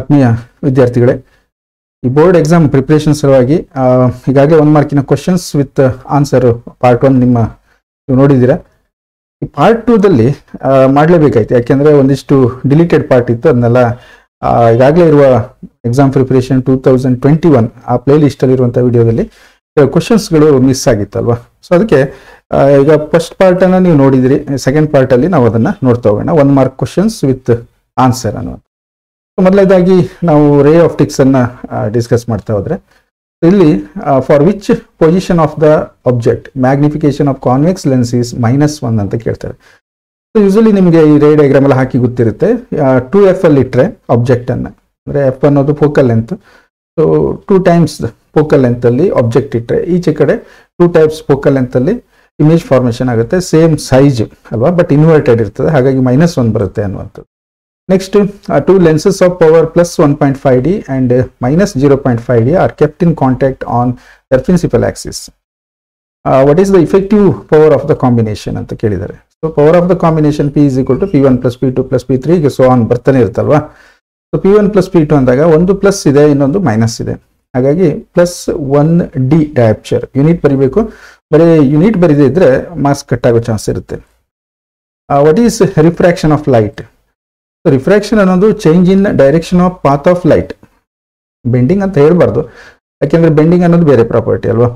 ಆತ್ಮೀಯ ವಿದ್ಯಾರ್ಥಿಗಳೇ, ಈ ಬೋರ್ಡ್ ಎಕ್ಸಾಮ್ ಪ್ರಿಪ್ರೇಷನ್ ಸಲುವಾಗಿ ಈಗಾಗಲೇ ಒಂದು ಮಾರ್ಕಿನ questions with answer part one ನಿಮ್ಮ ನೀವು ನೋಡಿದ್ದೀರಾ. ಈ ಪಾರ್ಟ್ ಟೂದಲ್ಲಿ ಮಾಡಲೇಬೇಕಾಯ್ತು. ಯಾಕೆಂದ್ರೆ ಒಂದಿಷ್ಟು ಡಿಲೀಟೆಡ್ ಪಾರ್ಟ್ ಇತ್ತು. ಅದನ್ನೆಲ್ಲ ಈಗಾಗಲೇ ಇರುವ exam preparation two thousand twenty one ಆ ಪ್ಲೇ ಲಿಸ್ಟಲ್ಲಿ ಇರುವಂಥ ವಿಡಿಯೋದಲ್ಲಿ ಕ್ವಶನ್ಸ್ಗಳು ಮಿಸ್ ಆಗಿತ್ತಲ್ವಾ. ಸೊ ಅದಕ್ಕೆ ಈಗ ಫಸ್ಟ್ ಪಾರ್ಟನ್ನು ನೀವು ನೋಡಿದಿರಿ. ಸೆಕೆಂಡ್ ಪಾರ್ಟಲ್ಲಿ ನಾವು ಅದನ್ನು ನೋಡ್ತಾ ಹೋಗೋಣ. One mark questions with answer ಅನ್ನುವಂಥ ಮೊದಲನೇದಾಗಿ ನಾವು ರೇ ಆಪ್ಟಿಕ್ಸ್ ಅನ್ನ ಡಿಸ್ಕಸ್ ಮಾಡ್ತಾ ಹೋದ್ರೆ, ಇಲ್ಲಿ for which position of the object magnification of convex lens is minus one ಅಂತ ಕೇಳ್ತಾರೆ. ಯೂಶಲಿ ನಿಮಗೆ ಈ ರೇ ಡೈಗ್ರಾಮ್ ಎಲ್ಲ ಹಾಕಿ ಗೊತ್ತಿರುತ್ತೆ ಟೂ ಎಫ್ ಅಲ್ಲಿ ಇಟ್ಟರೆ ಅನ್ನ. ಅಂದ್ರೆ ಎಫ್ ಅನ್ನೋದು focal length so two times focal length ಅಲ್ಲಿ ಆಬ್ಜೆಕ್ಟ್ ಇಟ್ಟರೆ ಈಚೆ ಕಡೆ ಟೂ ಟೈಪ್ಸ್ ಫೋಕಲ್ ಲೆಂತ್ ಅಲ್ಲಿ ಇಮೇಜ್ ಫಾರ್ಮೇಷನ್ ಆಗುತ್ತೆ ಸೇಮ್ ಸೈಜ್ ಅಲ್ವಾ ಬಟ್ ಇನ್ವರ್ಟೆಡ್ ಇರ್ತದೆ, ಹಾಗಾಗಿ ಮೈನಸ್ ಒನ್ ಬರುತ್ತೆ ಅನ್ನುವಂಥದ್ದು. Of power plus one point five D and minus zero point five D are kept in contact on their principal axis what is the effective power of the combination ಅಂತ ಕೇಳಿದ್ದಾರೆ. So power of the combination P is equal to P one plus P two plus P three so on ಬರ್ತಾನೆ ಇರುತ್ತಲ್ವಾ? So P one plus P two ಅಂದಾಗ ಒಂದು plus ಇದೆ, ಇನ್ನೊಂದು minus ಇದೆ. ಹಾಗಾಗಿ plus one D dioptre unit ಬರಿಬೇಕು. ಬರೀ ಯೂನಿಟ್ ಬರೀದೇ ಇದ್ರೆ ಮಾರ್ಕ್ಸ್ ಕಟ್ ಆಗೋ ಚಾನ್ಸ್ ಇರುತ್ತೆ. What is refraction of light refraction ಅನ್ನೋದು change in direction of path of light bending ಅಂತ ಹೇಳ್ಬಾರ್ದು. ಯಾಕೆಂದ್ರೆ ಬೆಂಡಿಂಗ್ ಅನ್ನೋದು ಬೇರೆ ಪ್ರಾಪರ್ಟಿ ಅಲ್ವಾ?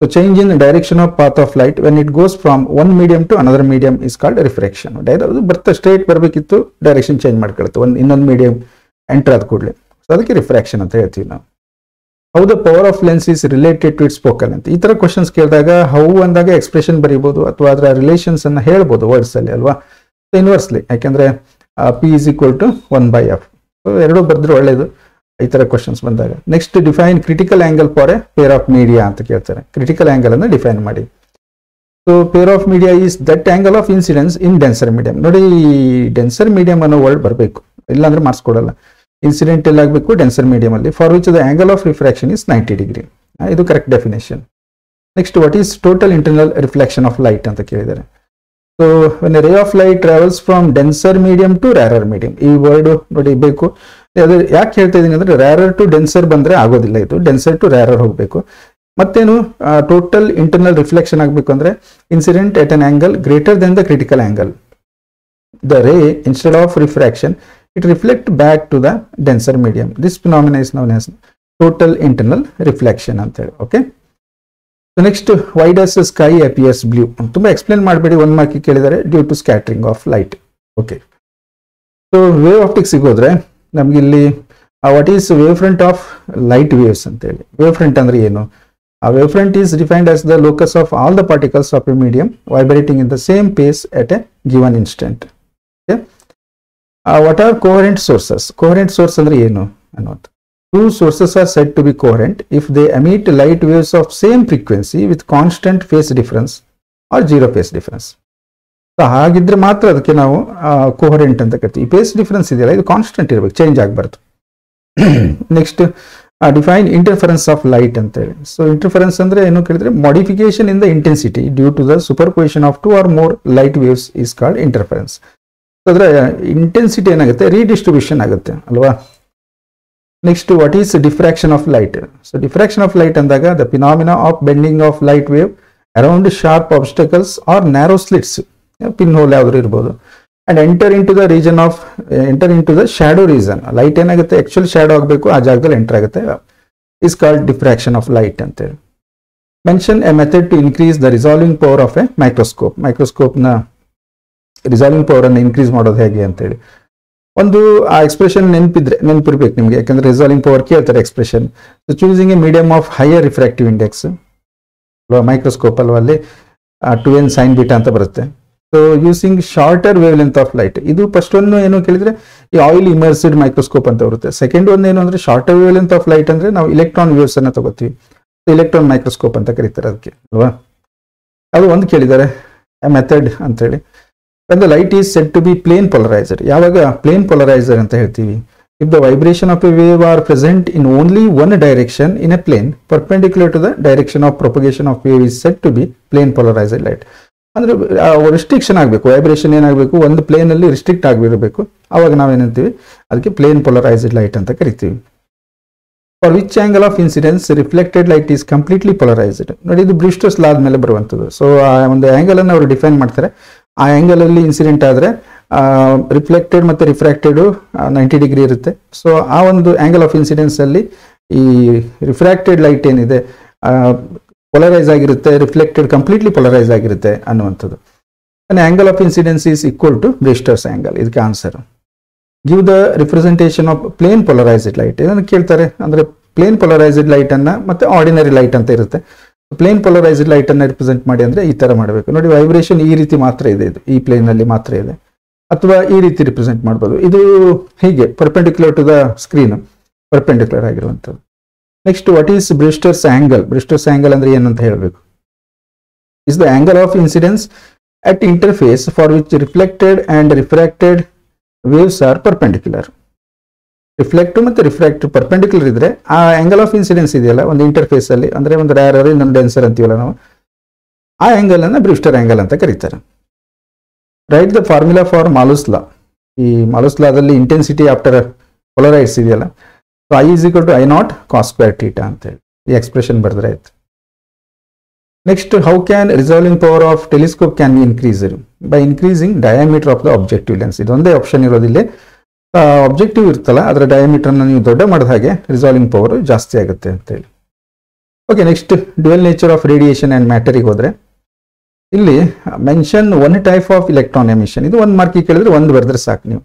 So change in direction of path of light when it goes from one medium to another medium is called refraction ಅದು ಬರ್ತಾ straight ಬರಬೇಕಿತ್ತು direction change ಮಾಡ್ಕೊಳುತ್ತೆ. ಒಂದು ಇನ್ನೊಂದು ಮೀಡಿಯಂ ಎಂಟರ್ ಆದ ಕೂಡಲೇ. ಸೊ ಅದಕ್ಕೆ ರಿಫ್ರಾಕ್ಷನ್ ಅಂತ ಹೇಳ್ತೀವಿ ನಾವು. How the power of lens is related to it spoken ಅಂತ ಈ ತರ ಕ್ವಶನ್ಸ್ ಕೇಳಿದಾಗ ಹೌ ಅಂದಾಗ ಎಕ್ಸ್ಪ್ರೆಷನ್ ಬರೀಬಹುದು ಅಥವಾ ಅದರ ರಿಲೇಷನ್ಸ್ ಅನ್ನ ಹೇಳ್ಬೋದು ವರ್ಡ್ಸ್ ಅಲ್ಲಿ ಅಲ್ವಾ? ಇನ್ವರ್ಸ್ಲಿ ಯಾಕೆಂದ್ರೆ P is equal to one by F ಎರಡೂ ಬರೆದ್ರೆ ಒಳ್ಳೆಯದು ಈ ಥರ ಕ್ವಶನ್ಸ್ ಬಂದಾಗ. Next define critical angle for a pair of media ಅಂತ ಕೇಳ್ತಾರೆ. ಕ್ರಿಟಿಕಲ್ ಆಂಗಲ್ ಅನ್ನು ಡಿಫೈನ್ ಮಾಡಿ. So pair of media is that angle of incidence in denser medium ನೋಡಿ ಡೆನ್ಸರ್ ಮೀಡಿಯಂ ಅನ್ನೋ ವರ್ಡ್ ಬರಬೇಕು. ಇಲ್ಲಾಂದ್ರೆ ಮಾರ್ಕ್ಸ್ ಕೊಡಲ್ಲ ಇನ್ಸಿಡೆಂಟ್ ಎಲ್ಲ ಆಗಬೇಕು? Denser ಮೀಡಿಯಮಲ್ಲಿ for which the angle of refraction is ninety degree ಇದು correct definition next what is total internal reflection of light ಅಂತ ಕೇಳಿದ್ದಾರೆ. So when ray of light travels from denser medium to rarer medium ಈ word ನೋಡಿ ಬೇಕು. ಅದು ಯಾಕೆ ಹೇಳ್ತಾ ಇದೀನಿ ಅಂದ್ರೆ ರ್ಯಾರರ್ ಟು ಡೆನ್ಸರ್ ಬಂದ್ರೆ ಆಗೋದಿಲ್ಲ ಇದು. ಡೆನ್ಸರ್ ಟು ರ್ಯಾರರ್ ಹೋಗಬೇಕು. ಮತ್ತೇನು ಟೋಟಲ್ ಇಂಟರ್ನಲ್ ರಿಫ್ಲೆಕ್ಷನ್ ಆಗಬೇಕು ಅಂದ್ರೆ incident at an angle greater then the critical angle the ray instead of refraction it reflect back to the denser medium this phenomena is as total internal reflection ಅಂತ ಹೇಳಿ okay next why does sky appears blue ತುಂಬ explain ಮಾಡಬೇಡಿ one ಮಾರ್ಕಿ ಕೇಳಿದರೆ due to scattering of light okay so wave optic ಸಿಗೋದ್ರೆ, ನಮ್ಗೆ ಇಲ್ಲಿ what is wave front of light waves ಅಂತ ಹೇಳಿ ವೇವ್ ಫ್ರಂಟ್ ಅಂದ್ರೆ ಏನು? ಆ wave front is defined as the locus of all the particles of a medium vibrating in the same phase at a given instant what are coherent sources coherent source ಅಂದ್ರೆ ಏನು ಅನ್ನೋದು? Two sources are said to be coherent. If they emit light waves of same frequency with constant phase difference or zero phase difference. So, ಹಾಗಿದ್ರೆ ಮಾತ್ರ ಅದಕ್ಕೆ ನಾವು coherent ಅಂತ ಕರಿತೀವಿ. Face difference ಇದೆಯಲ್ಲ ಇದು ಕಾನ್ಸ್ಟೆಂಟ್ ಇರಬೇಕು ಚೇಂಜ್ ಆಗಬಾರ್ದು. Next define interference of light ಅಂತ ಹೇಳಿ. ಸೊ ಇಂಟರ್ಫರೆನ್ಸ್ ಅಂದರೆ ಏನು ಕೇಳಿದ್ರೆ modification in the intensity due to the superposition of two or more light waves is called interference ಅದರ ಇಂಟೆನ್ಸಿಟಿ ಏನಾಗುತ್ತೆ? ರೀಡಿಸ್ಟ್ರಿಬ್ಯೂಷನ್ ಆಗುತ್ತೆ ಅಲ್ವಾ? Next what is diffraction of light so diffraction of light ಅಂದಾಗ the phenomena of bending of light wave around sharp obstacles or narrow slits pinhole ಯಾವ್ದು ಇರ್ಬೋದು and enter into the region of enter into the shadow region light ಏನಾಗುತ್ತೆ actual shadow ಆಗಬೇಕು ಆ ಜಾಗದಲ್ಲಿ enter ಆಗುತ್ತೆ is called diffraction of light ಅಂತೇಳಿ mention a method to increase the resolving power of a microscope ಮೈಕ್ರೋಸ್ಕೋಪ್ನ resolving power ಅನ್ನು increase ಮಾಡೋದು ಹೇಗೆ ಅಂತೇಳಿ. ಒಂದು, ಆ ಎಕ್ಸ್ಪ್ರೆಷನ್ ನೆನಪಿದ್ರೆ, ನೆನಪಿರ್ಬೇಕು ನಿಮಗೆ. ಯಾಕಂದ್ರೆ ರಿಸಾಲ್ವಿಂಗ್ ಪವರ್ ಕೇಳ್ತಾರೆ expression so choosing a medium of higher refractive index ಅಲ್ವಾ ಮೈಕ್ರೋಸ್ಕೋಪ್ ಅಲ್ವಾ ಅಲ್ಲಿ ಟು ಎನ್ ಸೈನ್ ಬೀಟಾ ಅಂತ ಬರುತ್ತೆ. So using shorter wavelength of light ಇದು ಫಸ್ಟ್ ಒಂದು ಏನು ಕೇಳಿದ್ರೆ, ಈ ಆಯಿಲ್ ಇಮರ್ಸಿಡ್ ಮೈಕ್ರೋಸ್ಕೋಪ್ ಅಂತ ಬರುತ್ತೆ. ಸೆಕೆಂಡ್ ಒಂದು ಏನು ಅಂದ್ರೆ shorter wavelength of light ಅಂದ್ರೆ ನಾವು ಇಲೆಕ್ಟ್ರಾನ್ ವೇವ್ಸ್ ಅನ್ನ ತಗೋತೀವಿ. ಇಲೆಕ್ಟ್ರಾನ್ ಮೈಕ್ರೋಸ್ಕೋಪ್ ಅಂತ ಕರೀತಾರೆ ಅದಕ್ಕೆ. ಅಲ್ವಾ? ಅದು ಒಂದು ಕೇಳಿದ್ದಾರೆ ಮೆಥಡ್ ಅಂತ ಹೇಳಿ the light is set to be plane polariser ಯಾವಾಗ ಪ್ಲೇನ್ ಪೊಲರೈಸರ್ ಅಂತ ಹೇಳ್ತೀವಿ? If the vibration of a wave are present in only one direction in a plane perpendicular to the direction of propagation of wave is set to be plane polariser light ಅಂದ್ರೆ restriction ಆಗಬೇಕು vibration ಏನಾಗಬೇಕು, ಒಂದು ಪ್ಲೇನಲ್ಲಿ restrict ಆಗಿರಬೇಕು ಅವಾಗ ನಾವೇನಂತೀವಿ ಅದಕ್ಕೆ plane polarised light ಅಂತ ಕರಿತೀವಿ. For which angle of incidence reflected light is completely polarised ನೋಡಿ, ಇದು ಬ್ರಿಸ್ಟರ್ಸ್ ಲಾ ಮೇಲೆ ಬರುವಂಥದ್ದು. ಸೊ ಆ, ಒಂದು ಆಂಗಲ್ ಅನ್ನು ಅವರು ಡಿಫೈನ್ ಮಾಡ್ತಾರೆ. ಆ ಆ್ಯಂಗಲಲ್ಲಿ ಇನ್ಸಿಡೆಂಟ್ ಆದರೆ ರಿಫ್ಲೆಕ್ಟೆಡ್ ಮತ್ತು ರಿಫ್ರಾಕ್ಟೆಡ್ ನೈಂಟಿ ಡಿಗ್ರಿ ಇರುತ್ತೆ. ಸೊ ಆ ಒಂದು ಆ್ಯಂಗಲ್ ಆಫ್ ಇನ್ಸಿಡೆನ್ಸ್ ಅಲ್ಲಿ ಈ ರಿಫ್ರಾಕ್ಟೆಡ್ ಲೈಟ್ ಏನಿದೆ ಪೊಲರೈಸ್ ಆಗಿರುತ್ತೆ ರಿಫ್ಲೆಕ್ಟೆಡ್ ಕಂಪ್ಲೀಟ್ಲಿ ಪೊಲರೈಸ್ ಆಗಿರುತ್ತೆ ಅನ್ನುವಂಥದ್ದು. Angle of incidence is equal to Brewster's angle ಇದಕ್ಕೆ answer give the representation of plane polarised light ಇದನ್ನು ಕೇಳ್ತಾರೆ, ಅಂದರೆ ಪ್ಲೇನ್ ಪೊಲರೈಸ್ಡ್ ಲೈಟ್ ಅನ್ನ ಮತ್ತೆ ಆರ್ಡಿನರಿ ಲೈಟ್ ಅಂತ ಇರುತ್ತೆ. ಪ್ಲೇನ್ ಪೊಲರೈಸ್ಡ್ ಲೈಟ್ ಅನ್ನ ರಿಪ್ರೆಸೆಂಟ್ ಮಾಡಿ ಅಂದ್ರೆ ಈ ತರ ಮಾಡಬೇಕು. ನೋಡಿ ವೈಬ್ರೇಷನ್ ಈ ರೀತಿ ಮಾತ್ರ ಇದೆ ಇದು. ಈ ಪ್ಲೇನ್ ಅಲ್ಲಿ ಮಾತ್ರ ಇದೆ. ಅಥವಾ ಈ ರೀತಿ ರಿಪ್ರೆಸೆಂಟ್ ಮಾಡ್ಬೋದು. ಇದು ಹೀಗೆ perpendicular to the screen perpendicular ಆಗಿರುವಂಥದ್ದು. Next what is Brewster's angle Brewster's angle ಅಂದ್ರೆ ಏನಂತ ಹೇಳಬೇಕು. Is the angle of incidence at interface for which reflected and refracted waves are perpendicular reflect ಮತ್ತು ರಿಫ್ಲೆಕ್ಟ್ ಪರ್ಪೆಂಡಿಕ್ಯುಲರ್ ಇದ್ರೆ, ಆ ಆಂಗಲ್ ಆಫ್ ಇನ್ಸಿಡೆನ್ಸ್ ಇದೆಯಲ್ಲ, ಒಂದು interface ಅಲ್ಲಿ, ಅಂದ್ರೆ ಒಂದು ರ್ಯಾರರ್ ಇನ್ನೊಂದು ಡೆನ್ಸರ್ ಅಂತೀವಲ್ಲ ನಾವು, ಆ ಆಂಗಲ್ ಅನ್ನ ಬ್ರಿಫ್ಟರ್ ಆಂಗಲ್ ಅಂತ ಕರೀತಾರೆ. Write the formula for Malus law ಈ ಮಾಲುಸ್ಲಾದಲ್ಲಿ ಇಂಟೆನ್ಸಿಟಿ ಆಫ್ಟರ್ ಪೊಲರೈಸ್ ಇದೆಯಲ್ಲ so I is equal to I naught cos square square theta ಅಂತ ಹೇಳಿ. ಈ ಎಕ್ಸ್ಪ್ರೆಷನ್ ಬರೆದ್ರೆ ಆಯ್ತು. Next how can resolving power of telescope can be increase by increasing diameter of the objective lens ಇದೊಂದೇ option ಇರೋದಿಲ್ಲ. Objective ಇರ್ತಲ್ಲ ಅದರ ಡಯಾಮೀಟರ್ನ ನೀವು ದೊಡ್ಡ ಮಾಡಿದ ಹಾಗೆ ರಿಸಾಲ್ವಿಂಗ್ ಪವರ್ ಜಾಸ್ತಿ ಆಗುತ್ತೆ ಅಂತ ಹೇಳಿ. Okay next dual nature of radiation and ಮ್ಯಾಟರಿಗೆ ಹೋದರೆ, ಇಲ್ಲಿ mention one type of electron emission ಇದು ಒಂದು ಮಾರ್ಕಿಗೆ ಕೇಳಿದ್ರೆ ಒಂದು ಬರೆದ್ರೆ ಸಾಕು ನೀವು.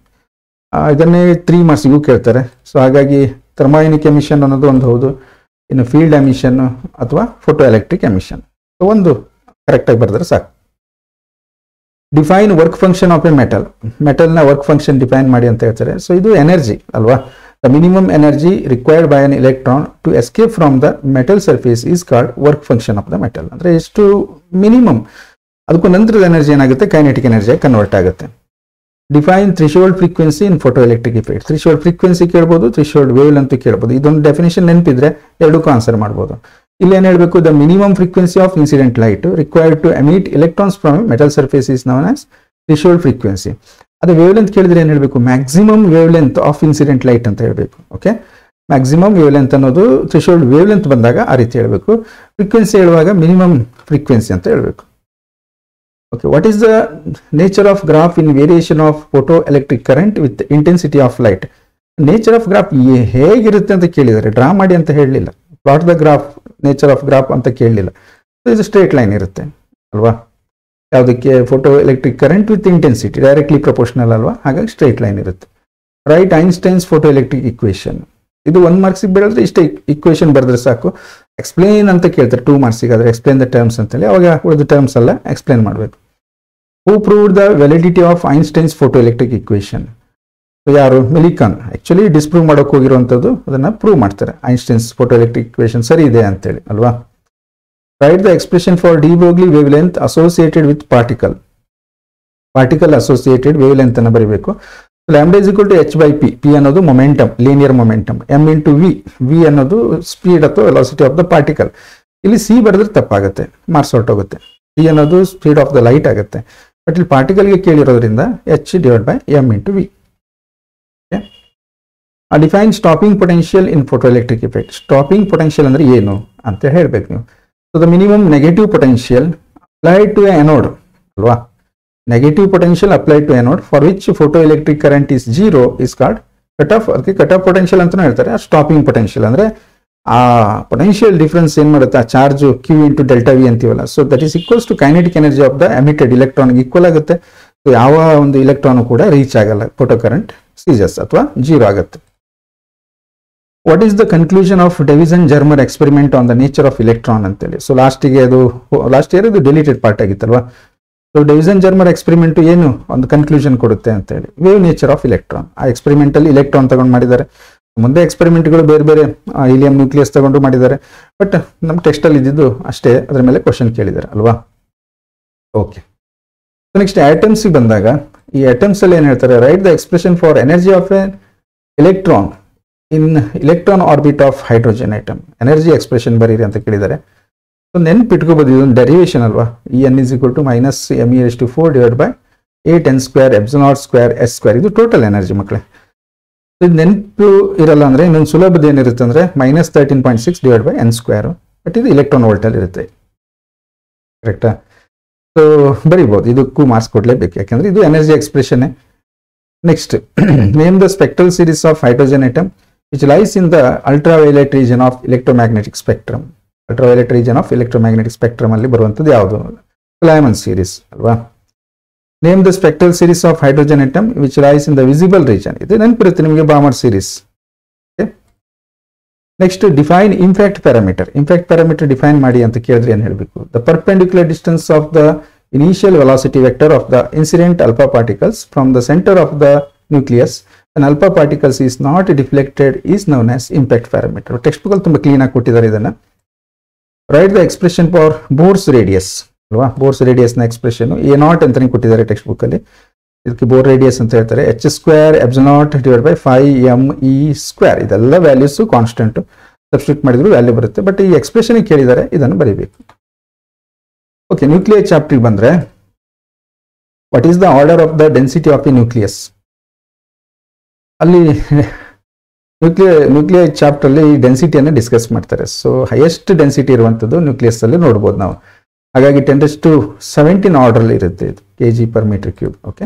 ಇದನ್ನೇ ತ್ರೀ ಮಾರ್ಕ್ಸಿಗೂ ಕೇಳ್ತಾರೆ. ಸೊ ಹಾಗಾಗಿ ಥರ್ಮಾಯನಿಕ್ ಎಮಿಷನ್ ಅನ್ನೋದು ಒಂದು ಹೌದು, ಇನ್ನು ಫೀಲ್ಡ್ ಎಮಿಷನ್ ಅಥವಾ ಫೋಟೋ ಎಲೆಕ್ಟ್ರಿಕ್ ಎಮಿಷನ್ ಒಂದು ಕರೆಕ್ಟಾಗಿ ಬರೆದ್ರೆ ಸಾಕು. Define work function of a metal ಮೆಟಲ್ನ work function define ಮಾಡಿ ಅಂತ ಹೇಳ್ತಾರೆ. ಸೊ ಇದು ಎನರ್ಜಿ ಅಲ್ವಾ? The minimum energy required by an electron to escape from the metal surface is called work function of the metal ಅಂದರೆ ಎಷ್ಟು minimum ಅದಕ್ಕೂ ನಂತರದ energy ಏನಾಗುತ್ತೆ? ಕೈನೆಟಿಕ್ ಎನರ್ಜಿಯಾಗಿ ಕನ್ವರ್ಟ್ ಆಗುತ್ತೆ. Define threshold frequency in photoelectric effect threshold frequency ಕೇಳ್ಬೋದು threshold wave ಅಂತ ಕೇಳ್ಬೋದು. ಇದೊಂದು ಡೆಫಿನೇಷನ್ ನೆನಪಿದ್ರೆ ಎರಡಕ್ಕೂ ಆನ್ಸರ್ ಮಾಡ್ಬೋದು. ಇಲ್ಲಿ ಏನು ಹೇಳಬೇಕು? The minimum frequency of incident light required to emit electrons from metal surface is known as threshold frequency ಅದು ವೇವ್ ಲೆಂತ್ ಕೇಳಿದ್ರೆ ಏನು ಹೇಳಬೇಕು? Maximum wavelength of incident light ಅಂತ ಹೇಳಬೇಕು. ಓಕೆ ಮ್ಯಾಕ್ಸಿಮಮ್ ವೇವ್ ಲೆಂತ್ ಅನ್ನೋದು ಥ್ರಿಶೋಲ್ಡ್ ವೇವ್ ಲೆಂತ್ ಬಂದಾಗ ಆ ರೀತಿ ಹೇಳಬೇಕು. ಫ್ರೀಕ್ವೆನ್ಸಿ ಹೇಳುವಾಗ ಮಿನಿಮಮ್ ಫ್ರೀಕ್ವೆನ್ಸಿ ಅಂತ ಹೇಳಬೇಕು. Okay what is the nature of graph in variation of photoelectric current with intensity of light nature of graph ಹೇಗಿರುತ್ತೆ ಅಂತ ಕೇಳಿದ್ದಾರೆ. ಡ್ರಾ ಮಾಡಿ ಅಂತ ಹೇಳಲಿಲ್ಲ. Plot the graph nature of graph ಅಂತ ಕೇಳಲಿಲ್ಲ. ಇದು ಸ್ಟ್ರೇಟ್ ಲೈನ್ ಇರುತ್ತೆ, ಅಲ್ವಾ? ಯಾವುದಕ್ಕೆ? Photoelectric current with intensity directly proportional ಅಲ್ವಾ? ಹಾಗಾಗಿ ಸ್ಟ್ರೇಟ್ ಲೈನ್ ಇರುತ್ತೆ. Right Einstein's photo electric equation ಇದು ಒಂದು ಮಾರ್ಕ್ಸಿಗೆ ಬೆಳೆದ್ರೆ ಇಷ್ಟೇ ಇಕ್ವೇಷನ್ ಬರೆದ್ರೆ ಸಾಕು. ಎಕ್ಸ್ಪ್ಲೇನ್ ಅಂತ ಕೇಳ್ತಾರೆ ಟೂ ಮಾರ್ಕ್ಸಿಗೆ ಆದರೆ ಎಕ್ಸ್ಪ್ಲೇನ್ ದ ಟರ್ಮ್ಸ್ ಅಂತೇಳಿ ಅವಾಗ ಉಳಿದ ಟರ್ಮ್ಸ್ ಎಲ್ಲ ಎಕ್ಸ್ಪ್ಲೇನ್ ಮಾಡಬೇಕು. Who proved the validity of Einstein's photoelectric equation ಯಾರು? ಮಿಲಿಕಾನ್ ಆ್ಯಕ್ಚುಲಿ ಡಿಸ್ಪ್ರೂವ್ ಮಾಡೋಕೆ ಹೋಗಿರುವಂಥದ್ದು ಅದನ್ನು ಪ್ರೂವ್ ಮಾಡ್ತಾರೆ. ಐನ್ಸ್ಟೈನ್ಸ್ ಫೋಟೋ ಎಲೆಕ್ಟ್ರಿಕ್ ಸರಿ ಇದೆ ಅಂತೇಳಿ, ಅಲ್ವಾ? Write the expression for de Broglie wavelength associated with particle particle associated wavelength ಅನ್ನು ಬರೀಬೇಕು. Lambda is equal to h by p p ಅನ್ನೋದು momentum linear momentum m into v v ಅನ್ನೋದು speed ಅಥವಾ velocity of the particle ಇಲ್ಲಿ C ಬರೆದ್ರೆ ತಪ್ಪಾಗುತ್ತೆ marks ಹೊರಟೋಗುತ್ತೆ. C ಅನ್ನೋದು ಸ್ಪೀಡ್ ಆಫ್ ದ ಲೈಟ್ ಆಗುತ್ತೆ. ಬಟ್ ಇಲ್ಲಿ ಪಾರ್ಟಿಕಲ್ಗೆ ಕೇಳಿರೋದ್ರಿಂದ h divide by m into v define stopping potential in photoelectric effect stopping potential ಅಂದ್ರೆ ಏನು ಅಂತ ಹೇಳ್ಬೇಕು ನೀವು. So the minimum negative potential applied to anode ಅಲ್ವಾ? Negative potential applied to anode for which photoelectric current is zero is called cut off ಅದಕ್ಕೆ cut off potential ಅಂತಲೂ ಹೇಳ್ತಾರೆ. Stopping potential ಅಂದರೆ ಆ ಪೊಟೆನ್ಷಿಯಲ್ ಡಿಫ್ರೆನ್ಸ್ ಏನು ಮಾಡುತ್ತೆ? ಆ charge q into delta v ಅಂತೀವಲ್ಲ. So that is equals to kinetic energy of the emitted electron equal ಆಗುತ್ತೆ. ಸೊ ಯಾವ ಒಂದು ಇಲೆಕ್ಟ್ರಾನು ಕೂಡ ರೀಚ್ ಆಗಲ್ಲ. ಫೋಟೋ ಕರೆಂಟ್ ಸೀಜಸ್ ಅಥವಾ ಜೀರೋ ಆಗುತ್ತೆ. What is the conclusion of Davisson Germer experiment on the nature of electron ಅಂತೇಳಿ? So ಲಾಸ್ಟಿಗೆ ಅದು ಲಾಸ್ಟ್ ಇಯರ್ ಇದು ಡಿಲೀಟೆಡ್ ಪಾರ್ಟ್ ಆಗಿತ್ತಲ್ವಾ? ಸೊ ಡೆವಿಸನ್ ಜರ್ಮರ್ ಎಕ್ಸ್ಪೆರಿಮೆಂಟ್ ಏನು ಒಂದು ಕನ್ಕ್ಲೂಷನ್ ಕೊಡುತ್ತೆ ಅಂತೇಳಿ? ವೇವ್ ನೇಚರ್ ಆಫ್ ಇಲೆಕ್ಟ್ರಾನ್ ಆ ಎಕ್ಸ್ಪೆರಿಮೆಂಟ್ ಅಲ್ಲಿ ಇಲೆಕ್ಟ್ರಾನ್ ತಗೊಂಡು ಮಾಡಿದ್ದಾರೆ. ಮುಂದೆ ಎಕ್ಸ್ಪೆರಿಮೆಂಟ್ಗಳು ಬೇರೆ ಬೇರೆ ಇಲಿಯಂ ನ್ಯೂಕ್ಲಿಯಸ್ ತಗೊಂಡು ಮಾಡಿದ್ದಾರೆ. ಬಟ್ ನಮ್ಮ ಟೆಕ್ಸ್ಟಲ್ಲಿ ಇದ್ದಿದ್ದು ಅಷ್ಟೇ, ಅದ್ರ ಮೇಲೆ ಕ್ವಶನ್ ಕೇಳಿದ್ದಾರೆ, ಅಲ್ವಾ? ಓಕೆ ನೆಕ್ಸ್ಟ್ ಆಟಮ್ಸ್ಗೆ ಬಂದಾಗ, ಈ ಆಟಮ್ಸ್ ಅಲ್ಲಿ ಏನು ಹೇಳ್ತಾರೆ? Write the expression for energy of a electron in electron orbit of hydrogen atom. Energy expression ಬರೀರಿ ಅಂತ ಕೇಳಿದ್ದಾರೆ. ಸೊ, ನೆನ್ಪಿಟ್ಕೋಬೋದು, ಇದೊಂದು ಡೆರಿವೇಶನ್ ಅಲ್ವಾ? E n is equal to minus m e s to four divide by a n square epsilon naught square s square ಇದು total energy ಮಕ್ಕಳೇ ಇದು ನೆನಪು ಇರಲ್ಲ ಅಂದರೆ ಇನ್ನೊಂದು ಸುಲಭದ ಏನಿರುತ್ತೆ ಅಂದರೆ minus thirteen point six divide by n square but ಇದು ಇಲೆಕ್ಟ್ರಾನ್ ವೋಲ್ಟಲ್ಲಿ ಇರುತ್ತೆ. ಕರೆಕ್ಟಾ ಸೊ ಬರಿಬೋದು. ಇದಕ್ಕೂ ಮಾರ್ಕ್ಸ್ ಕೊಡಲೇಬೇಕು. ಯಾಕೆಂದರೆ ಇದು energy ಎಕ್ಸ್ಪ್ರೆಷನ್ನೇ next name the spectral series of hydrogen atom which lies in the ultraviolet region of electromagnetic spectrum ultraviolet region of electromagnetic spectrum ಅಲ್ಲಿ ಬರುವಂಥದ್ದು ಯಾವುದು? ಕ್ಲೈಮನ್ ಸೀರೀಸ್ ಅಲ್ವಾ? Name the spectral series of hydrogen atom which lies in the visible region ಇದು ನೆನಪಿರುತ್ತೆ ನಿಮಗೆ Balmer series next define impact parameter impact parameter define ಮಾಡಿ ಅಂತ ಕೇಳಿದ್ರೆ ಏನು ಹೇಳಬೇಕು? The perpendicular distance of the initial velocity vector of the incident alpha particles from the centre of the nucleus an alpha particles is not deflected is known as impact parameter textbook ತುಂಬ clean ಆಗಿ ಕೊಟ್ಟಿದ್ದಾರೆ ಇದನ್ನ. Write the expression for Bohr's radius ಅಲ್ವಾ? Bohr's ರೇಡಿಯಸ್ನ expression A naught ಅಂತಾನೆ ಕೊಟ್ಟಿದ್ದಾರೆ text book ಅಲ್ಲಿ ಇದಕ್ಕೆ ಬೋರ್ ರೇಡಿಯಸ್ ಅಂತ ಹೇಳ್ತಾರೆ. H square epsilon naught divide by pi m e square ಇದೆಲ್ಲ ವ್ಯಾಲ್ಯೂಸ್ ಕಾನ್ಸ್ಟೆಂಟ್ ಸಬ್ಸ್ಟಿಟ್ಯೂಟ್ ಮಾಡಿದ್ರು ವ್ಯಾಲ್ಯೂ ಬರುತ್ತೆ. ಬಟ್ ಈ ಎಕ್ಸ್ಪ್ರೆಷನ್ ಕೇಳಿದ್ದಾರೆ, ಇದನ್ನು ಬರೀಬೇಕು. ಓಕೆ ನ್ಯೂಕ್ಲಿಯರ್ ಚಾಪ್ಟರ್ಗೆ ಬಂದರೆ what is the order of the density of a nucleus ಅಲ್ಲಿ ನ್ಯೂಕ್ಲಿಯರ್ ನ್ಯೂಕ್ಲಿಯರ್ ಚಾಪ್ಟರ್ ಈ ಡೆನ್ಸಿಟಿಯನ್ನು ಡಿಸ್ಕಸ್ ಮಾಡ್ತಾರೆ. ಸೊ ಹೈಯೆಸ್ಟ್ ಡೆನ್ಸಿಟಿ ಇರುವಂಥದ್ದು ನ್ಯೂಕ್ಲಿಯಸ್ಸಲ್ಲಿ ನೋಡ್ಬೋದು ನಾವು. ಹಾಗಾಗಿ ಟೆನ್ ಟು ಸೆವೆಂಟೀನ್ ಆರ್ಡ್ರಲ್ಲಿ ಇರುತ್ತೆ ಇದು k g per metre cube okay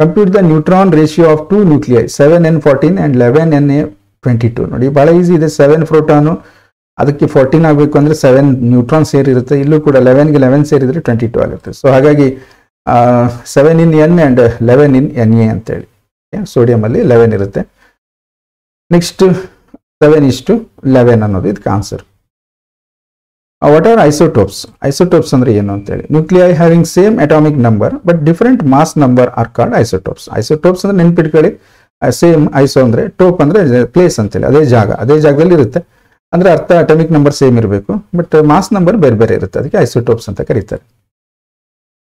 compute the neutron ratio of two nuclei seven N fourteen and eleven N A twenty two ನೋಡಿ ಭಾಳ ಈಸಿ ಇದೆ. ಸೆವೆನ್ ಪ್ರೋಟಾನು ಅದಕ್ಕೆ ಫೋರ್ಟೀನ್ ಆಗಬೇಕು ಅಂದರೆ ಸೆವೆನ್ ನ್ಯೂಟ್ರಾನ್ ಸೇರಿರುತ್ತೆ. ಇಲ್ಲೂ ಕೂಡ ಲೆವೆನ್ಗೆ ಲೆವೆನ್ ಸೇರಿದರೆ ಟ್ವೆಂಟಿ ಟು ಆಗುತ್ತೆ. ಸೊ ಹಾಗಾಗಿ seven in N and eleven in N A ಅಂತೇಳಿ. ಸೋಡಿಯಂ ಅಲ್ಲಿ ಲೆವೆನ್ ಇರುತ್ತೆ. ನೆಕ್ಸ್ಟ್ ಸೆವೆನ್ ಇಷ್ಟು ಲೆವೆನ್ ಅನ್ನೋದು ಇದಕ್ಕೆ answer what are isotopes isotopes ಅಂದ್ರೆ ಏನು ಅಂತೇಳಿ? Nuclei having same atomic number but different mass number are called isotopes isotopes ಅಂದ್ರೆ ನೆನ್ಪಿಟ್ಕೊಳ್ಳಿ. ಸೇಮ್ ಐಸೋ ಅಂದ್ರೆ ಟೋಪ್ ಅಂದ್ರೆ ಪ್ಲೇಸ್ ಅಂತೇಳಿ, ಅದೇ ಜಾಗ. ಅದೇ ಜಾಗದಲ್ಲಿ ಇರುತ್ತೆ. ಅಂದ್ರೆ ಅರ್ಥ ಅಟಾಮಿಕ್ ನಂಬರ್ ಸೇಮ್ ಇರಬೇಕು ಬಟ್ ಮಾಸ್ ನಂಬರ್ ಬೇರೆ ಬೇರೆ ಇರುತ್ತೆ. ಅದಕ್ಕೆ ಐಸೋಟೋಪ್ಸ್ ಅಂತ ಕರೀತಾರೆ.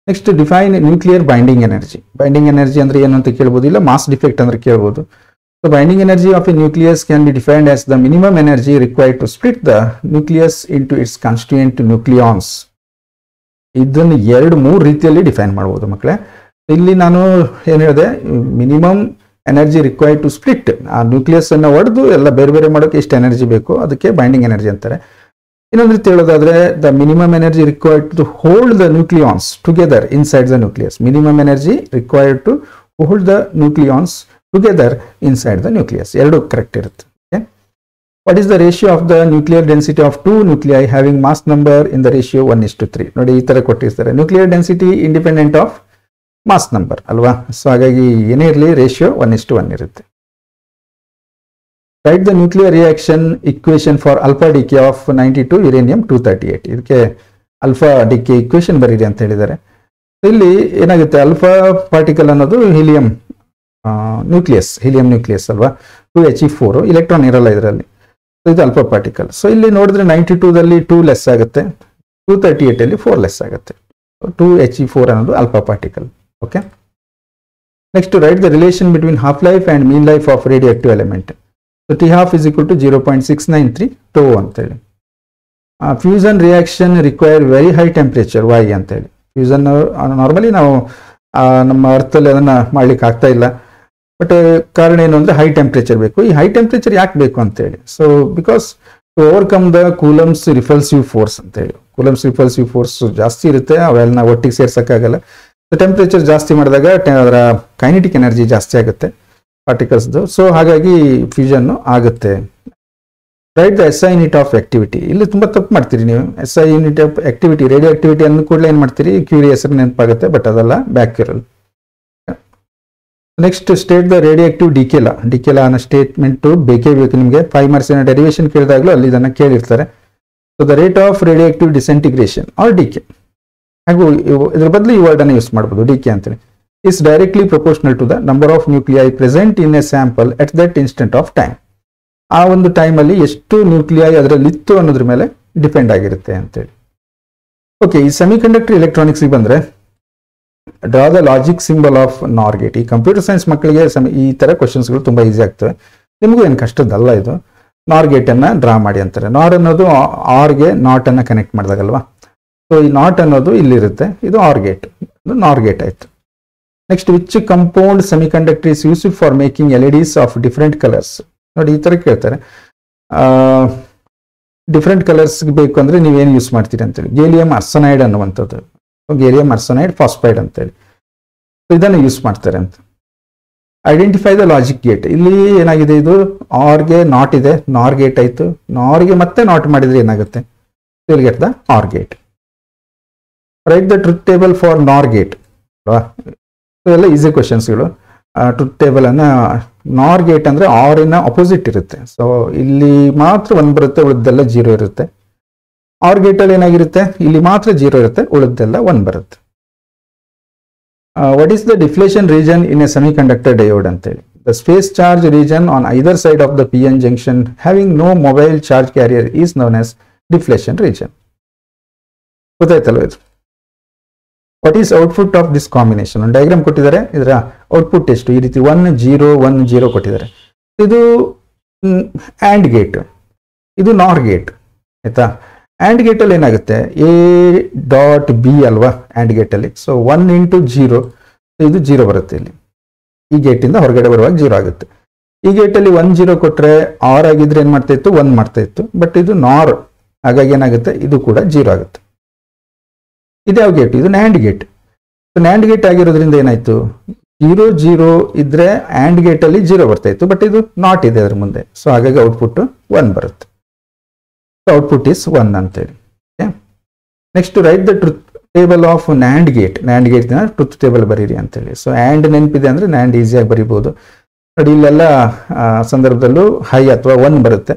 Next define nuclear binding energy binding energy ಅಂದ್ರೆ ಏನು ಅಂತ ಕೇಳ್ಬೋದು? ಇಲ್ಲ ಮಾಸ್ ಡಿಫೆಕ್ಟ್ ಅಂದ್ರೆ ಕೇಳ್ಬೋದು. So binding energy of a nucleus can be defined as the minimum energy required to split the nucleus into its constituent nucleons ಇದನ್ನು ಎರಡು, ಮೂರು ರೀತಿಯಲ್ಲಿ ಡಿಫೈನ್ ಮಾಡ್ಬೋದು ಮಕ್ಕಳೇ. ಇಲ್ಲಿ ನಾನು ಏನು ಹೇಳಿದೆ? Minimum energy required to split ಆ ನ್ಯೂಕ್ಲಿಯಸ್ ಅನ್ನು ಒಡೆದು ಎಲ್ಲ ಬೇರೆ ಬೇರೆ ಮಾಡೋಕೆ ಎಷ್ಟು ಎನರ್ಜಿ ಬೇಕು. ಅದಕ್ಕೆ ಬೈಂಡಿಂಗ್ ಎನರ್ಜಿ ಅಂತಾರೆ. ಇನ್ನೊಂದು ರೀತಿ ಹೇಳೋದಾದ್ರೆ the minimum energy required to hold the nucleons together inside the nucleus minimum energy required to hold the nucleons together inside the nucleus ಎರಡು ಕರೆಕ್ಟ್ ಇರುತ್ತೆ. What is the ratio of the nuclear density of two nuclei having mass number in the ratio one is to three ನೋಡಿ, ಈ ತರ ಕೊಟ್ಟಿರ್ತಾರೆ. Nuclear density independent of mass number ಅಲ್ವಾ? So ಹಾಗಾಗಿ ಏನೇ ಇರಲಿ ratio one is to one ಇರುತ್ತೆ. Write the nuclear reaction equation alpha decay of ninety two uranium two thirty eight ಇದಕ್ಕೆ ಅಲ್ಫಾ ಡಿಕೆ ಇಕ್ವೇಷನ್ ಬರೀರಿ ಅಂತ ಹೇಳಿದ್ದಾರೆ. ಇಲ್ಲಿ ಏನಾಗುತ್ತೆ? ಅಲ್ಫಾ ಪಾರ್ಟಿಕಲ್ ಅನ್ನೋದು ಹೀಲಿಯಂ ನ್ಯೂಕ್ಲಿಯಸ್ ಹೀಲಿಯಂ ನ್ಯೂಕ್ಲಿಯಸ್ ಅಲ್ವಾ? Two H E four electron ಇರಲ್ಲ ಇದರಲ್ಲಿ. ಇದು ಅಲ್ಫಾ ಪಾರ್ಟಿಕಲ್ ಸೊ ಇಲ್ಲಿ ನೋಡಿದ್ರೆ ನೈಂಟಿ ಟೂದಲ್ಲಿ ಟೂ ಲೆಸ್ ಆಗುತ್ತೆ. ಟೂ ತರ್ಟಿ ಏಟ್ ಅಲ್ಲಿ ಫೋರ್ ಲೆಸ್ ಆಗುತ್ತೆ. ಟೂ ಎಚ್ ಇ ಫೋರ್ ಅನ್ನೋದು alpha particle okay next write the relation between half life and mean life of radioactive element T half is equal to zero point six nine three tau ಅಂತೇಳಿ. Fusion reaction require very high temperature why ಅಂತೇಳಿ. Fusion normally ನಾವು ನಮ್ಮ ಅರ್ಥದಲ್ಲಿ ಅದನ್ನು ಮಾಡ್ಲಿಕ್ಕೆ ಆಗ್ತಾ ಇಲ್ಲ. But ಕಾರಣ ಏನು ಅಂದರೆ ಹೈ ಟೆಂಪ್ರೇಚರ್ ಬೇಕು. ಈ ಹೈ ಟೆಂಪ್ರೇಚರ್ ಯಾಕೆ ಬೇಕು ಅಂತೇಳಿ. So because to overcome the Coulomb's repulsive force ಅಂತೇಳಿ. ಕೂಲಮ್ಸ್ ರಿಫಲ್ಸಿವ್ ಫೋರ್ಸ್ ಜಾಸ್ತಿ ಇರುತ್ತೆ ಅವೆಲ್ಲ ಒಟ್ಟಿಗೆ ಸೇರ್ಸೋಕ್ಕಾಗಲ್ಲ. ಟೆಂಪ್ರೇಚರ್ ಜಾಸ್ತಿ ಮಾಡಿದಾಗ ಅದರ ಕೈನೆಟಿಕ್ ಎನರ್ಜಿ ಜಾಸ್ತಿ ಆಗುತ್ತೆ. ಪಾರ್ಟಿಕಲ್ಸ್ದು ಸೊ ಹಾಗಾಗಿ ಫ್ಯೂಷನ್ ಆಗುತ್ತೆ. Write the S I unit of activity ಇಲ್ಲಿ ತುಂಬಾ ತಪ್ಪು ಮಾಡ್ತೀರಿ ನೀವು. S I unit of activity radioactivity ಅನ್ನು ಕೂಡಲೇ ಏನು ಮಾಡ್ತೀರಿ? ಕ್ಯೂರಿ ಹೆಸರು ನೆನಪಾಗುತ್ತೆ ಬಟ್ ಅದಲ್ಲ becquerel next state the radioactive decay law decay law ಅನ್ನೋ ಸ್ಟೇಟ್ಮೆಂಟ್ ಬೇಕೇ ಬೇಕು ನಿಮಗೆ. ಫೈವ್ ಮಾರ್ಕ್ಸಿನ ಡೆರಿವೇಶನ್ ಕೇಳಿದಾಗಲೂ ಅಲ್ಲಿ ಇದನ್ನು ಕೇಳಿರ್ತಾರೆ. So the rate of radioactive disintegration or decay ಹಾಗೂ ಇದ್ರ ಬದಲು ಈ ವರ್ಡನ್ನು ಯೂಸ್ ಮಾಡ್ಬೋದು ಡಿಕೆ ಅಂತೇಳಿ. Is directly proportional to the number of nuclei present in a sample at that instant of time ಆ ಒಂದು ಟೈಮಲ್ಲಿ ಎಷ್ಟು ನ್ಯೂಕ್ಲಿಯೈ ಅದರಲ್ಲಿ ಇತ್ತು ಅನ್ನೋದ್ರ ಮೇಲೆ ಡಿಪೆಂಡ್ ಆಗಿರುತ್ತೆ ಅಂತೇಳಿ. ಓಕೆ ಈ ಸೆಮಿಕಂಡಕ್ಟರ್ ಎಲೆಕ್ಟ್ರಾನಿಕ್ಸ್ಗೆ ಬಂದ್ರೆ draw the logic symbol of NOR gate ಈ ಕಂಪ್ಯೂಟರ್ ಸೈನ್ಸ್ ಮಕ್ಕಳಿಗೆ ಈ ಥರ ಕ್ವಶನ್ಸ್ಗಳು ತುಂಬ ಈಸಿ ಆಗ್ತವೆ. ನಿಮಗೂ ಏನು ಕಷ್ಟದ್ದಲ್ಲ ಇದು? ನಾರ್ ಗೇಟ್ ಅನ್ನ ಡ್ರಾ ಮಾಡಿ ಅಂತಾರೆ. ನಾರ್ ಅನ್ನೋದು ಆರ್ಗೆ ನಾಟನ್ನು ಕನೆಕ್ಟ್ ಮಾಡಿದಾಗಲ್ವಾ? ಸೊ ಈ ನಾಟ್ ಅನ್ನೋದು ಇಲ್ಲಿರುತ್ತೆ. ಇದು ಆರ್ ಗೇಟ್ ನಾರ್ ಗೇಟ್ ಆಯ್ತು. Next which compound semiconductor is used for making L E Ds of different colours ನೋಡಿ, ಈ ತರ ಕೇಳ್ತಾರೆ. ಡಿಫ್ರೆಂಟ್ ಕಲರ್ಸ್ ಬೇಕು ಅಂದ್ರೆ ನೀವೇನು ಯೂಸ್ ಮಾಡ್ತೀರಿ ಅಂತೇಳಿ. ಗೇಲಿಯಂ ಅರ್ಸನೈಡ್ ಅನ್ನುವಂಥದ್ದು. ಗೇಲಿಯಂ ಅರ್ಸನೈಡ್ ಫಾಸ್ಫೈಡ್ ಅಂತೇಳಿ. ಇದನ್ನು ಯೂಸ್ ಮಾಡ್ತಾರೆ ಅಂತ. ಐಡೆಂಟಿಫೈ ದ ಲಾಜಿಕ್ ಗೇಟ್ ಇಲ್ಲಿ ಏನಾಗಿದೆ ಇದು? ಆರ್ಗೆ ನಾಟ್ ಇದೆ. ನಾರ್ ಗೇಟ್ ಆಯಿತು. ನಾರ್ಗೆ ಮತ್ತೆ ನಾಟ್ ಮಾಡಿದ್ರೆ ಏನಾಗುತ್ತೆ? Will get the OR gate write the truth table for NOR gate ಇವೆಲ್ಲ ಈಸಿ ಕ್ವೆಶನ್ಸ್ಗಳು ಟೇಬಲ್ ಅನ್ನ ನಾರ್ ಗೇಟ್ ಅಂದ್ರೆ ಆರಿನ ಅಪೋಸಿಟ್ ಇರುತ್ತೆ. ಸೊ ಇಲ್ಲಿ ಮಾತ್ರ ಒಂದ್ ಬರುತ್ತೆ, ಉಳಿದೆಲ್ಲ ಜೀರೋ ಇರುತ್ತೆ. ಆರ್ ಗೇಟ್ ಅಲ್ಲಿ ಏನಾಗಿರುತ್ತೆ? ಇಲ್ಲಿ ಮಾತ್ರ ಜೀರೋ ಇರುತ್ತೆ, ಉಳಿದೆಲ್ಲ ಒನ್ ಬರುತ್ತೆ. What is the depletion region in a semiconductor diode ಅಂತೇಳಿ. The space charge region on either side of the P N junction having no mobile charge carrier is known as depletion region ಗೊತ್ತಾಯ್ತಲ್ವ ಇದು? What is output of this combination ಒಂದು ಕೊಟ್ಟಿದ್ದಾರೆ. ಇದರ output ಎಷ್ಟು? ಈ ರೀತಿ one zero one zero ಕೊಟ್ಟಿದ್ದಾರೆ. ಇದು and gate ಇದು ನಾರ್ ಗೇಟ್ ಆಯಿತಾ? ಆ್ಯಂಡ್ ಗೇಟಲ್ಲಿ ಏನಾಗುತ್ತೆ? ಎ ಡಾಟ್ ಬಿ ಅಲ್ವಾ ಆ್ಯಂಡ್ ಗೇಟಲ್ಲಿ ಸೊ ಒನ್ ಇಂಟು ಜೀರೋ ಇದು ಜೀರೋ ಬರುತ್ತೆ ಇಲ್ಲಿ. ಈ ಗೇಟಿಂದ ಹೊರಗಡೆ ಬರುವಾಗ ಜೀರೋ ಆಗುತ್ತೆ. ಈ ಗೇಟಲ್ಲಿ ಒನ್ ಜೀರೋ ಕೊಟ್ಟರೆ ಆರ್ ಆಗಿದ್ರೆ ಏನು ಮಾಡ್ತಾ ಇತ್ತು? ಒನ್ ಮಾಡ್ತಾ ಇತ್ತು. ಬಟ್ ಇದು ನಾರ್ ಹಾಗಾಗಿ ಏನಾಗುತ್ತೆ? ಇದು ಕೂಡ ಜೀರೋ ಆಗುತ್ತೆ. ಇದು ಯಾವ ಗೇಟ್ ಇದು ನ್ಯಾಂಡ್ ಗೇಟ್ ನ್ಯಾಂಡ್ ಗೇಟ್ ಆಗಿರೋದ್ರಿಂದ ಏನಾಯ್ತು? ಜೀರೋ ಜೀರೋ ಇದ್ರೆ ಆ್ಯಂಡ್ ಗೇಟ್ ಅಲ್ಲಿ ಜೀರೋ ಬರ್ತಾ ಇತ್ತು ಬಟ್ ಇದು ನಾಟ್ ಇದೆ ಅದ್ರ ಮುಂದೆ. ಸೊ ಹಾಗಾಗಿ ಔಟ್ಪುಟ್ ಒನ್ ಬರುತ್ತೆ. ಔಟ್ಪುಟ್ ಇಸ್ ಒನ್ ಅಂತೇಳಿ. Next write the truth table of NAND gate NAND gate truth table ಬರೀರಿ ಅಂತೇಳಿ. ಸೊ ಆ್ಯಂಡ್ ನೆನಪಿದೆ ಅಂದ್ರೆ ನ್ಯಾಂಡ್ ಈಸಿಯಾಗಿ ಬರಿಬೋದು. ನೋಡಿ, ಇಲ್ಲೆಲ್ಲ ಸಂದರ್ಭದಲ್ಲೂ ಹೈ ಅಥವಾ ಒನ್ ಬರುತ್ತೆ.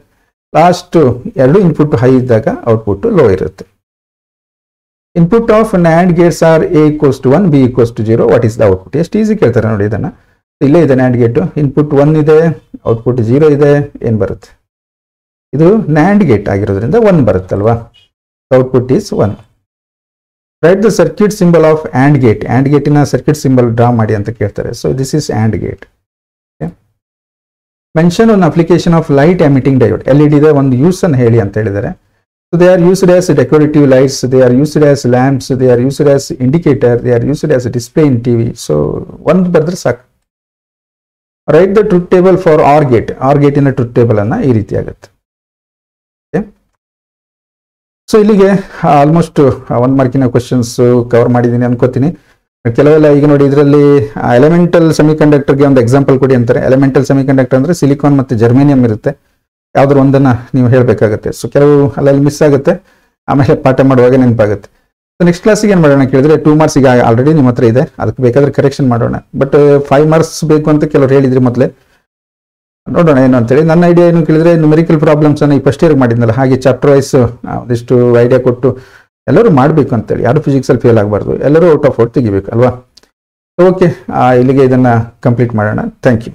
ಲಾಸ್ಟ್ ಎರಡು ಇನ್ಪುಟ್ ಹೈ ಇದ್ದಾಗ ಔಟ್ಪುಟ್ ಲೋ ಇರುತ್ತೆ. Input of NAND gates are A equals to one B equals to zero what is the output ಎಷ್ಟು ಈಸಿ ಕೇಳ್ತಾರೆ ನೋಡಿ ಇದನ್ನ. ಇಲ್ಲೇ ಇದೆ ನ್ಯಾಂಡ್ ಗೇಟ್ ಇನ್ಪುಟ್ ಒನ್ ಇದೆ ಔಟ್ಪುಟ್ ಜೀರೋ ಇದೆ, ಏನು ಬರುತ್ತೆ? ಇದು ನ್ಯಾಂಡ್ ಗೇಟ್ ಆಗಿರೋದ್ರಿಂದ one ಬರುತ್ತಲ್ವಾ? Output is one write the circuit symbol of AND gate AND ಗೇಟಿನ ಸರ್ಕ್ಯೂಟ್ ಸಿಂಬಲ್ ಡ್ರಾ ಮಾಡಿ ಅಂತ ಕೇಳ್ತಾರೆ. So this is AND gate mention one application of light emitting diode L E D ಇದೆ ಒಂದು ಯೂಸನ್ನು ಹೇಳಿ ಅಂತ ಹೇಳಿದ್ದಾರೆ. So they are used as decorative lights they are used as lamps they are used as indicator they are used as display in TV so ಒಂದು ಬರೆದ್ರೆ ಸಾಕು write the truth table for OR gate OR ಗೇಟಿನ truth table ಅನ್ನ ಈ ರೀತಿ ಆಗುತ್ತೆ so ಇಲ್ಲಿಗೆ almost one ಮಾರ್ಕಿನ ಕ್ವಶನ್ಸ್ ಕವರ್ ಮಾಡಿದ್ದೀನಿ ಅನ್ಕೋತೀನಿ ಕೆಲವೆಲ್ಲ ಈಗ ನೋಡಿ ಇದರಲ್ಲಿ ಎಲಿಮೆಂಟಲ್ ಸೆಮಿ ಕಂಡಕ್ಟರ್ಗೆ ಒಂದು ಎಕ್ಸಾಂಪಲ್ ಕೊಡಿ ಅಂತಾರೆ ಎಲಿಮೆಂಟಲ್ ಸೆಮಿಕಂಡಕ್ಟರ್ ಅಂದ್ರೆ ಸಿಲಿಕಾನ್ ಮತ್ತು ಜರ್ಮೇನಿಯಂ ಇರುತ್ತೆ ಯಾವ್ದಾದ್ರು ಒಂದನ್ನ ನೀವು ಹೇಳಬೇಕಾಗುತ್ತೆ. ಸೊ ಕೆಲವು ಅಲ್ಲಲ್ಲಿ ಮಿಸ್ ಆಗುತ್ತೆ. ಆಮೇಲೆ ಪಾಠ ಮಾಡುವಾಗ ನೆನಪಾಗುತ್ತೆ. ಸೊ ನೆಕ್ಸ್ಟ್ ಕ್ಲಾಸಿಗೆ ಏನು ಮಾಡೋಣ ಕೇಳಿದ್ರೆ ಟೂ ಮಾರ್ಕ್ಸ್ ಈಗ ಆಲ್ರೆಡಿ ನಿಮ್ಮ ಹತ್ರ ಇದೆ. ಅದಕ್ಕೆ ಬೇಕಾದ್ರೆ ಕರೆಕ್ಷನ್ ಮಾಡೋಣ. ಬಟ್ ಫೈವ್ ಮಾರ್ಕ್ಸ್ ಬೇಕು ಅಂತ ಕೆಲವರು ಹೇಳಿದ್ರಿ ಮೊದಲೇ ನೋಡೋಣ ಏನು ಅಂತೇಳಿ. ನನ್ನ ಐಡಿಯಾ ಏನು ಕೇಳಿದ್ರೆ ನ್ಯೂಮರಿಕಲ್ ಪ್ರಾಬ್ಲಮ್ಸ್ ಅನ್ನ ಈ ಫಸ್ಟ್ ಇಯರ್ ಮಾಡಿದ್ನಲ್ಲ, ಹಾಗೆ ಚಾಪ್ಟರ್ ವೈಸ್ ಒಂದಿಷ್ಟು ಐಡಿಯಾ ಕೊಟ್ಟು ಎಲ್ಲರೂ ಮಾಡಬೇಕು ಅಂತೇಳಿ. ಯಾರು ಫಿಸಿಕ್ಸ್ ಅಲ್ಲಿ ಫೇಲ್ ಆಗಬಾರ್ದು. ಎಲ್ಲರೂ ಔಟ್ ಆಫ್ ಔಟ್ ತೆಗಿಬೇಕು, ಅಲ್ವಾ? ಓಕೆ ಇಲ್ಲಿಗೆ ಇದನ್ನ ಕಂಪ್ಲೀಟ್ ಮಾಡೋಣ. Thank you